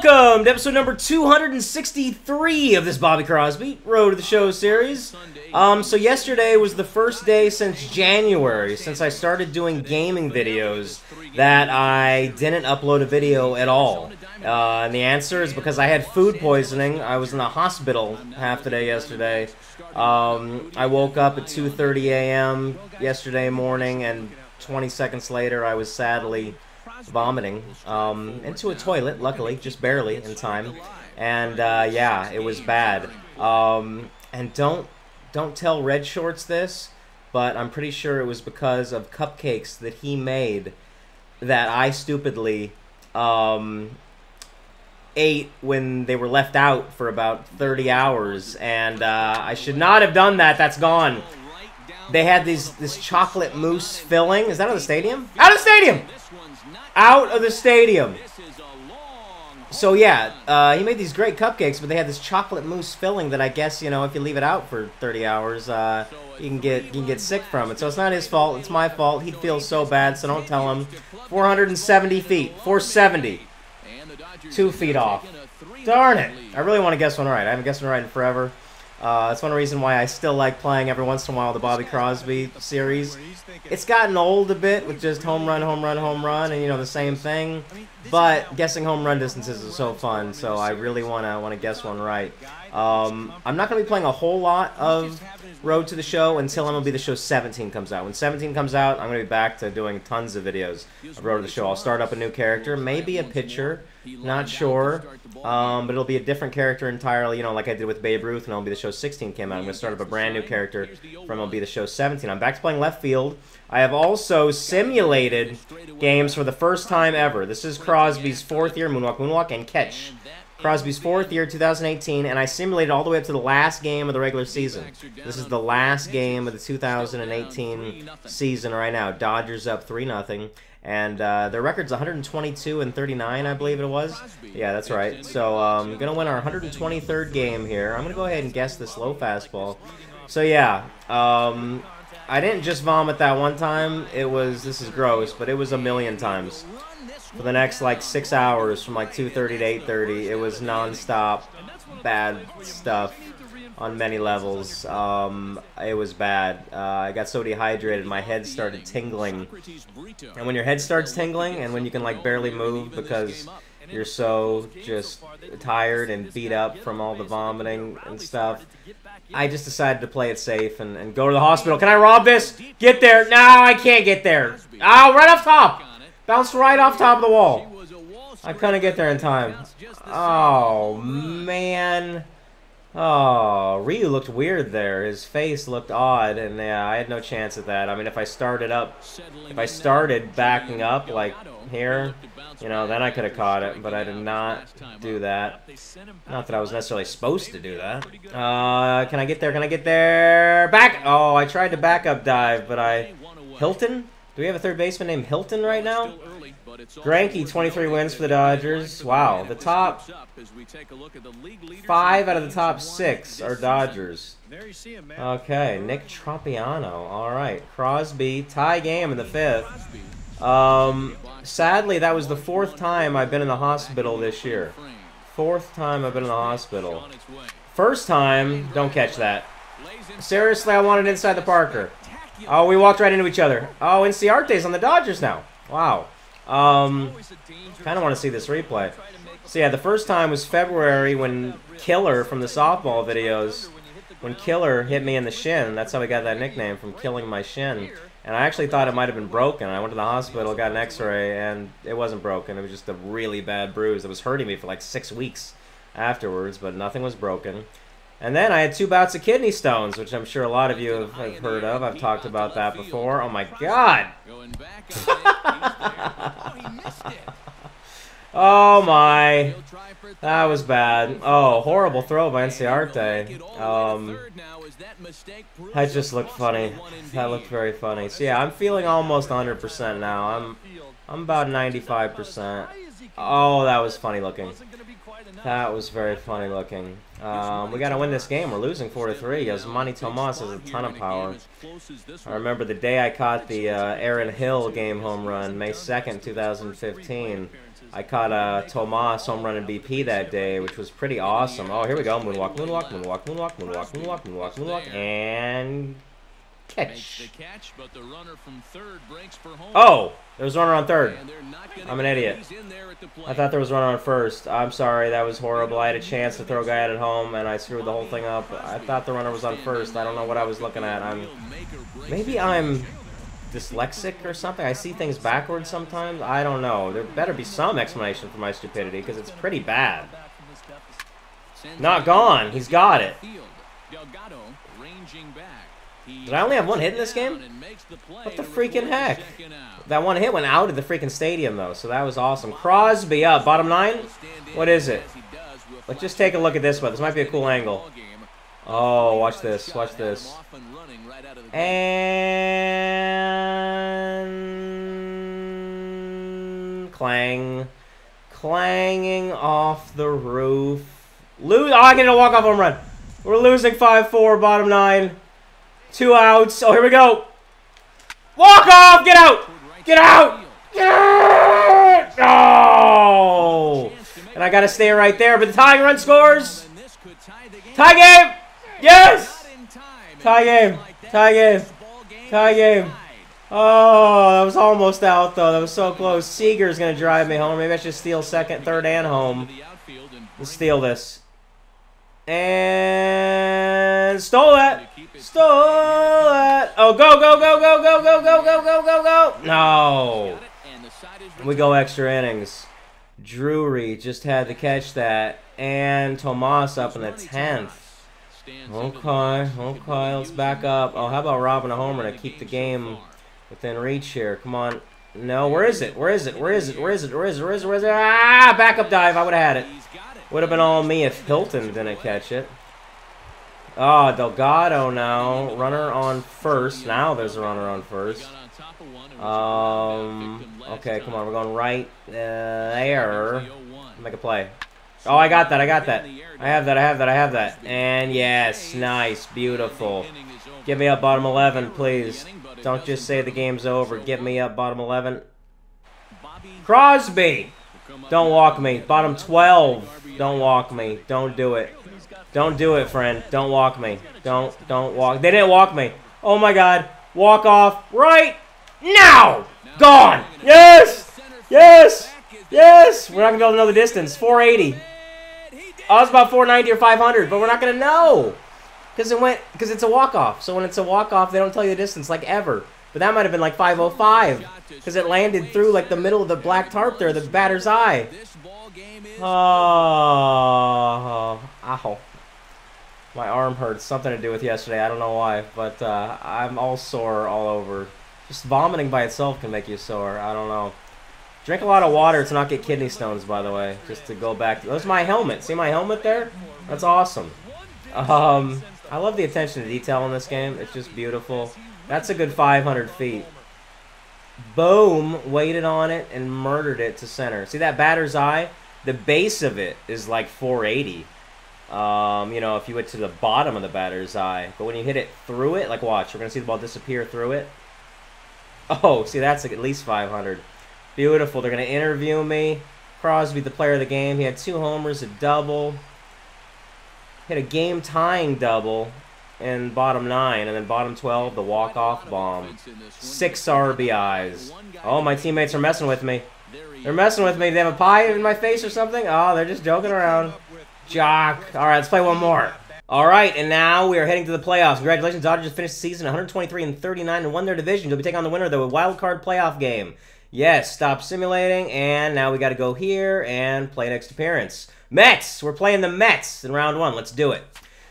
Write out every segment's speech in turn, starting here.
Welcome to episode number 263 of this Bobby Crosby Road to the Show series. Um, so yesterday was the first day since January, since I started doing gaming videos, that I didn't upload a video at all. Uh, and the answer is because I had food poisoning. I was in the hospital half the day yesterday. Um, I woke up at 2.30 a.m. yesterday morning, and 20 seconds later I was sadly vomiting um, into a toilet, luckily, just barely in time. And uh, yeah, it was bad. Um, and don't don't tell Red Shorts this, but I'm pretty sure it was because of cupcakes that he made that I stupidly um, ate when they were left out for about 30 hours. And uh, I should not have done that. That's gone. They had these this chocolate mousse filling. Is that out of the stadium? Out of the stadium! Out of the stadium. So yeah, uh, he made these great cupcakes, but they had this chocolate mousse filling that I guess you know if you leave it out for 30 hours, uh, you can get you can get sick from it. So it's not his fault; it's my fault. He'd feel so bad, so don't tell him. 470 feet, 470, two feet off. Darn it! I really want to guess one right. I haven't guessed one right in forever. Uh, that's one reason why I still like playing every once in a while the Bobby Crosby series. It's gotten old a bit with just home run, home run, home run, and you know the same thing. But guessing home run distances is so fun, so I really wanna wanna guess one right. Um, I'm not gonna be playing a whole lot of Road to the Show until MLB The Show 17 comes out. When 17 comes out, I'm gonna be back to doing tons of videos of Road to the Show. I'll start up a new character, maybe a pitcher, not sure. Um, but it'll be a different character entirely, you know, like I did with Babe Ruth when MLB The Show 16 came out. I'm going to start up a brand new character from MLB The Show 17. I'm back to playing left field. I have also simulated games for the first time ever. This is Crosby's fourth year, Moonwalk, Moonwalk, and Catch. Crosby's fourth year, 2018, and I simulated all the way up to the last game of the regular season. This is the last game of the 2018 season right now. Dodgers up 3 0 and uh, their record's 122 and 39, I believe it was. Yeah, that's right. So I'm um, gonna win our 123rd game here. I'm gonna go ahead and guess this low fastball. So yeah, um, I didn't just vomit that one time. It was this is gross, but it was a million times. For the next like six hours, from like 2:30 to 8:30, it was nonstop bad stuff on many levels. Um, it was bad. Uh, I got so dehydrated, my head started tingling. And when your head starts tingling, and when you can like barely move because you're so just tired and beat up from all the vomiting and stuff, I just decided to play it safe and, and go to the hospital. Can I rob this? Get there. No, I can't get there. Oh, right off top. Bounced right off top of the wall. I couldn't get there in time. Oh, man. Oh, Ryu looked weird there. His face looked odd, and yeah, I had no chance at that. I mean, if I started up, if I started backing up like here, you know, then I could have caught it, but I did not do that. Not that I was necessarily supposed to do that. Uh, can I get there? Can I get there? Back! Oh, I tried to back up dive, but I... Hilton? Do we have a third baseman named Hilton right now? Greinke, 23 wins for the Dodgers. Wow, the top five out of the top six are Dodgers. Okay, Nick Tropeano. All right, Crosby tie game in the fifth. Um, sadly, that was the fourth time I've been in the hospital this year. Fourth time I've been in the hospital. First time, don't catch that. Seriously, I wanted inside the Parker. Oh, we walked right into each other. Oh, Inciarte's on the Dodgers now. Wow. Um, kind of want to see this replay. So yeah, the first time was February when Killer from the softball videos, when Killer hit me in the shin. That's how we got that nickname from killing my shin. And I actually thought it might have been broken. I went to the hospital, got an x-ray, and it wasn't broken. It was just a really bad bruise. It was hurting me for like six weeks afterwards, but nothing was broken. And then I had two bouts of kidney stones, which I'm sure a lot of you have, have heard of. I've talked about that before. Oh my god! oh my. That was bad. Oh, horrible throw by Inciarte. Um, that just looked funny. That looked very funny. So yeah, I'm feeling almost 100% now. I'm I'm about 95%. Oh, that was funny looking. That was very funny looking. Um, we got to win this game. We're losing 4 to 3. Yasmany Tomas has a ton of power. I remember the day I caught the uh, Aaron Hill game home run, May 2nd, 2015. I caught a Tomas home run in BP that day, which was pretty awesome. Oh, here we go. Moonwalk, moonwalk, moonwalk, moonwalk, moonwalk, moonwalk, moonwalk, moonwalk, and catch. Oh, there was a runner on third. I'm an idiot. I thought there was a runner on first. I'm sorry, that was horrible. I had a chance to throw a guy out at home, and I screwed the whole thing up. I thought the runner was on first. I don't know what I was looking at. I'm maybe I'm dyslexic or something. I see things backwards sometimes. I don't know. There better be some explanation for my stupidity because it's pretty bad. Not gone. He's got it. Did I only have one hit in this game? What the freaking heck? That one hit went out of the freaking stadium, though, so that was awesome. Crosby up. Bottom nine? What is it? Let's just take a look at this one. This might be a cool angle. Oh, watch this. Watch this. And... Clang. Clanging off the roof. Lose. Oh, I get a walk-off home run. We're losing 5-4, bottom nine. Two outs. Oh, here we go. Walk off! Get out! Get out! Get! Oh! And I gotta stay right there, but the tying run scores. Tie game! Yes! Tie game. Tie game. Tie game. Oh, that was almost out, though. That was so close. Seager's going to drive me home. Maybe I should steal second, third, and home. Let's steal this. And stole that. Stole that. Oh, go, go, go, go, go, go, go, go, go, go, go. No. We go extra innings. Drury just had to catch that. And Tomas up in the 10th. Okay, okay, let's back up. Oh, how about robbing a homer to keep the game within reach here? Come on. No, where is it? Where is it? Where is it? Where is it? Where is it? Where is it? Where is it? Ah, backup dive. I would have had it. Would have been all me if Hilton didn't catch it. Oh, Delgado now. Runner on first. Now there's a runner on first. Um, okay, come on. We're going right uh, there. Make a play. Oh, I got that. I got that. I have that. I have that. I have that. And yes, nice. Beautiful. Get me up bottom 11, please. Don't just say the game's over. Get me up bottom 11. Crosby! Don't walk me. Bottom 12. Don't walk me. Don't do it. Don't do it, friend. Don't walk me. Don't, don't walk. They didn't walk me. Oh my god. Walk off right now! Gone! Yes! Yes! Yes! We're not going to be able to know the distance. 480. I was about 490 or 500, but we're not going to know. Because it went, because it's a walk-off. So when it's a walk-off, they don't tell you the distance, like ever. But that might have been like 505. Because it landed through like the middle of the black tarp there, the batter's eye. Oh, ah, ow. My arm hurts. Something to do with yesterday. I don't know why. But uh, I'm all sore all over. Just vomiting by itself can make you sore. I don't know. Drink a lot of water to not get kidney stones, by the way. Just to go back. That's my helmet. See my helmet there? That's awesome. Um, I love the attention to detail in this game. It's just beautiful. That's a good 500 feet. Boom, waited on it and murdered it to center. See that batter's eye? The base of it is like 480. Um, you know, if you went to the bottom of the batter's eye. But when you hit it through it, like watch, we're going to see the ball disappear through it. Oh, see, that's like at least 500. Beautiful. They're going to interview me. Crosby, the player of the game. He had two homers, a double. Hit a game-tying double in bottom nine, and then bottom 12, the walk-off bomb. Six RBIs. Oh, my teammates are messing with me. They're messing with me. They have a pie in my face or something? Oh, they're just joking around. Jock. All right, let's play one more. All right, and now we are heading to the playoffs. Congratulations, Dodgers finished the season 123 and 39 and won their division. You'll be taking on the winner of the wild card playoff game. Yes, stop simulating, and now we got to go here and play next appearance. Mets! We're playing the Mets in round one. Let's do it.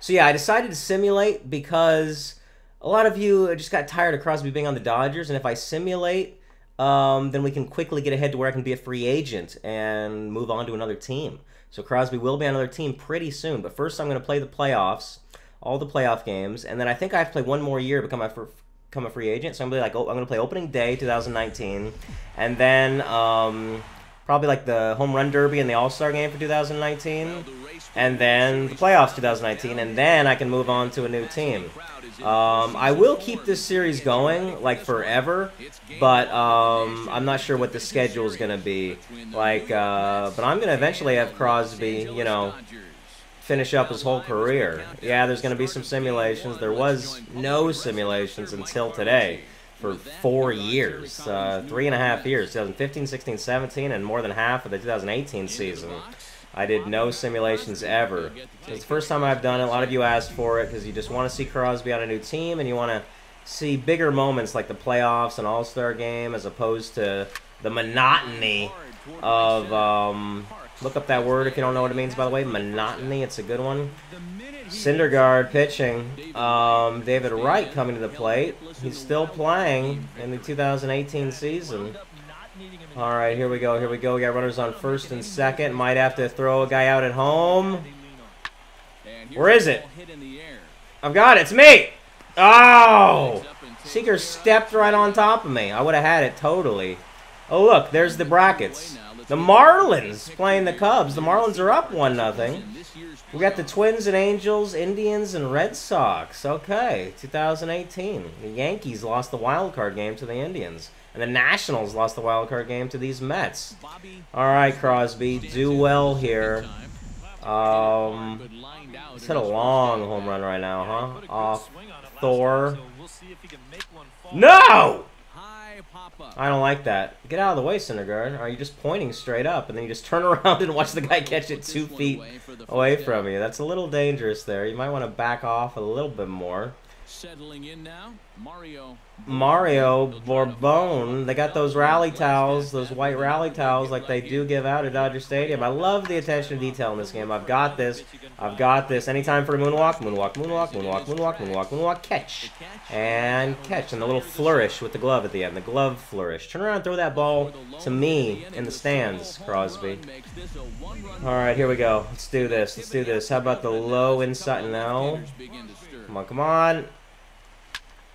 So yeah, I decided to simulate because a lot of you just got tired of Crosby being on the Dodgers, and if I simulate, um, then we can quickly get ahead to where I can be a free agent and move on to another team. So Crosby will be on another team pretty soon. But first, I'm going to play the playoffs, all the playoff games, and then I think I have to play one more year to become a, become a free agent. So I'm going to like, oh, I'm going to play opening day 2019, and then um, probably like the home run derby and the All Star game for 2019, and then the playoffs 2019, and then I can move on to a new team. Um, I will keep this series going like forever, but um, I'm not sure what the schedule is going to be. Like, uh, but I'm going to eventually have Crosby, you know, finish up his whole career. Yeah, there's going to be some simulations. There was no simulations until today for four years, uh, three and a half years, 2015, 16, 17, and more than half of the 2018 season. I did no simulations ever. It's the first time I've done it. A lot of you asked for it because you just want to see Crosby on a new team and you want to see bigger moments like the playoffs and All-Star game as opposed to the monotony of, um, look up that word if you don't know what it means, by the way. Monotony, it's a good one. Syndergaard pitching. Um, David Wright coming to the plate. He's still playing in the 2018 season. All right, here we go. Here we go. We got runners on first and second. Might have to throw a guy out at home. Where is it? I've got it. It's me. Oh! Seager stepped right on top of me. I would have had it totally. Oh, look. There's the brackets. The Marlins playing the Cubs. The Marlins are up 1 nothing. We got the Twins and Angels, Indians, and Red Sox. Okay, 2018. The Yankees lost the wild card game to the Indians. And the Nationals lost the wild card game to these Mets. All right, Crosby, do well here. Um, he's hit a long home run right now, huh? Off Thor. No! I don't like that. Get out of the way, Syndergaard. Are you just pointing straight up, and then you just turn around and watch the guy catch it two feet away from you? That's a little dangerous there. You might want to back off a little bit more. Settling in now, Mario. Mario Borbon. They got those rally towels, those white rally towels like they do give out at Dodger Stadium. I love the attention to detail in this game. I've got this. I've got this. Anytime for a moonwalk, moonwalk, moonwalk, moonwalk, moonwalk, moonwalk, moonwalk, catch. And catch. And the little flourish with the glove at the end. The glove flourish. Turn around and throw that ball to me in the stands, Crosby. All right, here we go. Let's do this. Let's do this. How about the low inside? No. Come on, come on.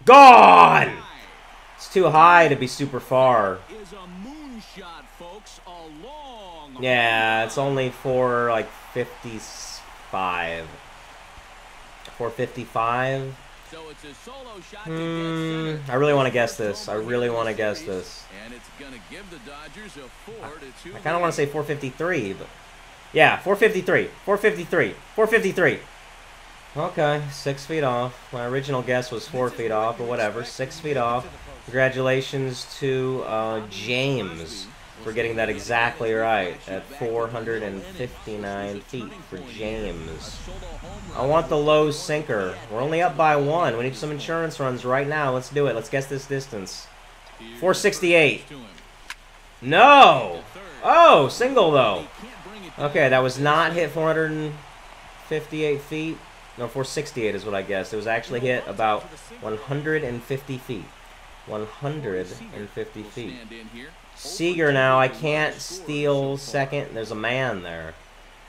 Gone! It's too high to be super far. Yeah, it's only for like 55. 455? Hmm, I really want to guess this. I really want to guess this. I kind of want to say 453, but... Yeah, 453. 453. 453. Okay, six feet off. My original guess was four feet off, but whatever. Six feet off. Congratulations to uh, James for getting that exactly right at 459 feet for James. I want the low sinker. We're only up by one. We need some insurance runs right now. Let's do it. Let's guess this distance. 468. No! Oh, single though. Okay, that was not hit 458 feet. No, 468 is what I guessed. It was actually hit about 150 feet. 150 feet. Seager now, I can't steal second. There's a man there.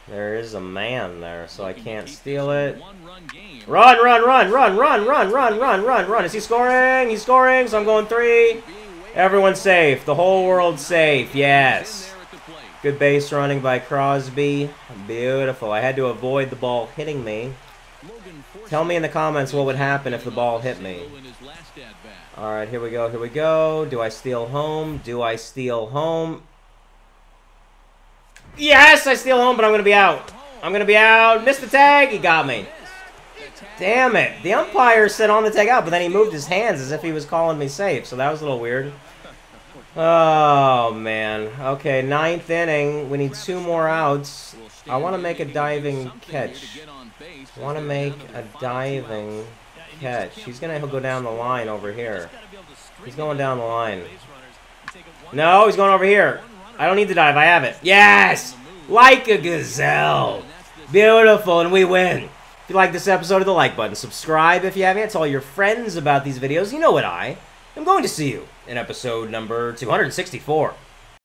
There is a man there, so I can't steal it. Run, run, run, run, run, run, run, run, run, run. Is he scoring? He's scoring, so I'm going three. Everyone's safe. The whole world's safe. Yes. Good base running by Crosby. Beautiful. I had to avoid the ball hitting me. Tell me in the comments what would happen if the ball hit me. Alright, here we go, here we go. Do I steal home? Do I steal home? Yes, I steal home, but I'm going to be out. I'm going to be out. Missed the tag. He got me. Damn it. The umpire said on the tag out, but then he moved his hands as if he was calling me safe, so that was a little weird. Oh, man. Okay, ninth inning. We need two more outs. I want to make a diving catch. I want to make a diving catch. He's going to go down the line over here. He's going down the line. No, he's going over here. I don't need to dive. I have it. Yes! Like a gazelle. Beautiful, and we win. If you like this episode, hit the like button. Subscribe if you haven't. Tell your friends about these videos. You know what I am going to see you in episode number 264.